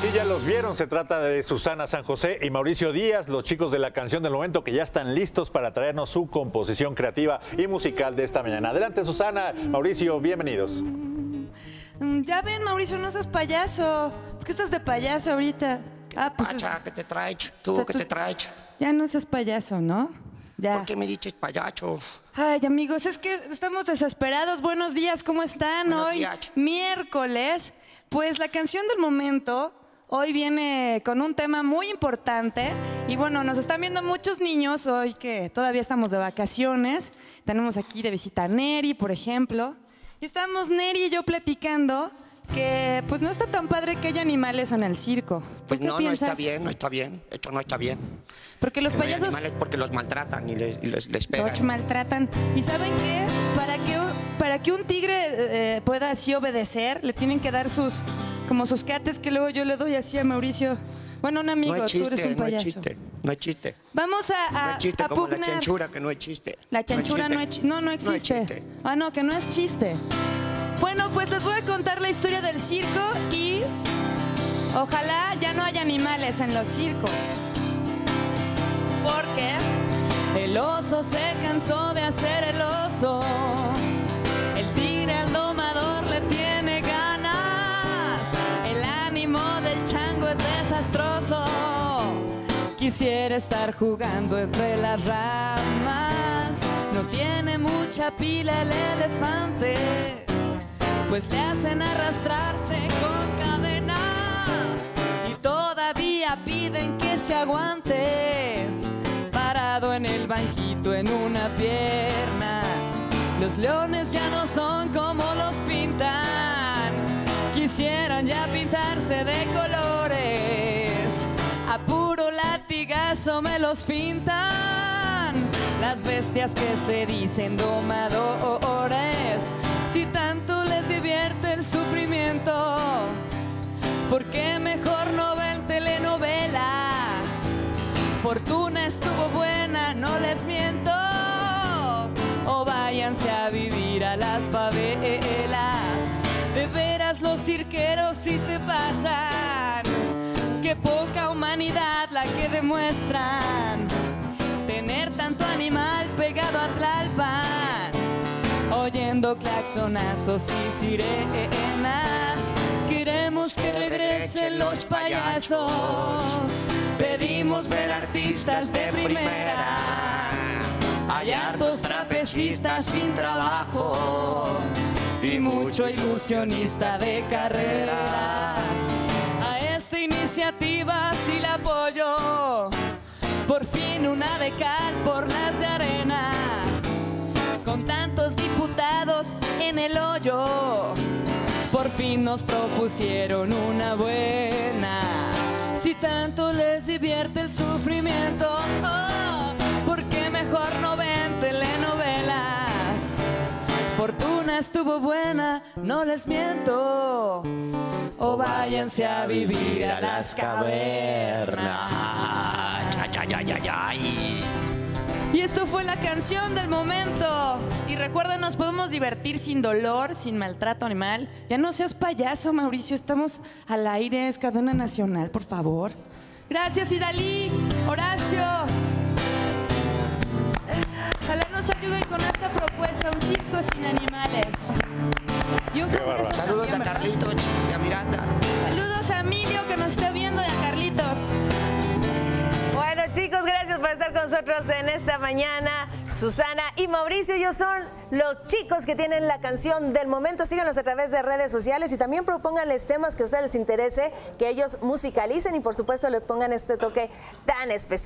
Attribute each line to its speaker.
Speaker 1: Pues sí, ya los vieron. Se trata de Susana San José y Mauricio Díaz, los chicos de la canción del momento que ya están listos para traernos su composición creativa y musical de esta mañana. Adelante, Susana. Mauricio, bienvenidos.
Speaker 2: Mm, Ya ven, Mauricio, no seas payaso. ¿Por qué estás de payaso ahorita? Ah, pues es-
Speaker 3: Pacha, ¿qué te traes?
Speaker 2: o
Speaker 3: ¿Tú
Speaker 2: sea,
Speaker 3: qué
Speaker 2: tú-
Speaker 3: te traes?
Speaker 2: Ya no seas payaso, ¿no? Ya.
Speaker 3: ¿Por qué me dices payacho?
Speaker 2: Ay, amigos, es que estamos desesperados. Buenos días, ¿cómo están?
Speaker 3: Buenos
Speaker 2: hoy,
Speaker 3: días.
Speaker 2: miércoles. Pues la canción del momento hoy viene con un tema muy importante. Y bueno, nos están viendo muchos niños hoy que todavía estamos de vacaciones. Tenemos aquí de visita a Neri, por ejemplo. Y estamos Neri y yo platicando que pues no está tan padre que haya animales en el circo. ¿Tú
Speaker 3: Pues no, no
Speaker 2: piensas?
Speaker 3: está bien, no está bien. Esto no está bien.
Speaker 2: Porque los
Speaker 3: Que no hay
Speaker 2: payasos...
Speaker 3: animales porque los maltratan y les, y les, les pegan.
Speaker 2: Los maltratan. ¿Y saben qué? Para que, para que un tigre eh, pueda así obedecer, le tienen que dar sus, como sus cates que luego yo le doy así a Mauricio. Bueno, un amigo,
Speaker 3: no
Speaker 2: tú eres un
Speaker 3: no es
Speaker 2: payaso.
Speaker 3: chiste. No es chiste.
Speaker 2: Vamos a,
Speaker 3: No
Speaker 2: a,
Speaker 3: chiste
Speaker 2: a
Speaker 3: como la chanchura, que no es chiste.
Speaker 2: La chanchura no es
Speaker 3: chiste.
Speaker 2: No, no existe.
Speaker 3: No es chiste.
Speaker 2: Ah, no, que no es chiste. Bueno, pues les voy a contar la historia del circo y ojalá ya no haya animales en los circos. Porque el oso se cansó de hacer el oso. Quisiera estar jugando entre las ramas. No tiene mucha pila el elefante. Pues le hacen arrastrarse con cadenas. Y todavía piden que se aguante. Parado en el banquito en una pierna. Los leones ya no son como los pintan. Quisieran ya pintarse de colores. A puro latigazo me los fintan. Las bestias que se dicen domadores. Si tanto les divierte el sufrimiento. ¿Por qué mejor no ven telenovelas? Fortuna estuvo buena, no les miento. O váyanse a vivir a las favelas. De veras los cirqueros sí se pasan. Qué poca humanidad la que demuestran. Tener tanto animal pegado a Tlalpan. Oyendo claxonazos y sirenas. Queremos que regresen los payasos. Pedimos ver artistas de primera. Hay hartos trapecistas sin trabajo y mucho ilusionista de carrera. A esta iniciativa sí la apoyo. Por fin una de cal por las de arena. Con tantos diputados en el hoyo. Por fin nos propusieron una buena. Si tanto les divierte el sufrimiento, oh, ¿por qué mejor no ven telenovelas? Fortuna estuvo buena, no les miento. O váyanse a vivir a las cavernas.
Speaker 3: Ay, ay, ay.
Speaker 2: Y esto fue la canción del momento. Y recuerden, nos podemos divertir sin dolor, sin maltrato animal. Ya no seas payaso, Mauricio. Estamos al aire, es cadena nacional, por favor. Gracias, Idalí, Horacio. Ojalá nos ayuden con esta propuesta, un circo sin animales. Y un
Speaker 3: Saludos a. Carlitos
Speaker 4: con nosotros en esta mañana. Susana y Mauricio, ellos son los chicos que tienen la canción del momento. Síganos a través de redes sociales y también propónganles temas que a ustedes les interese, que ellos musicalicen y por supuesto les pongan este toque tan especial.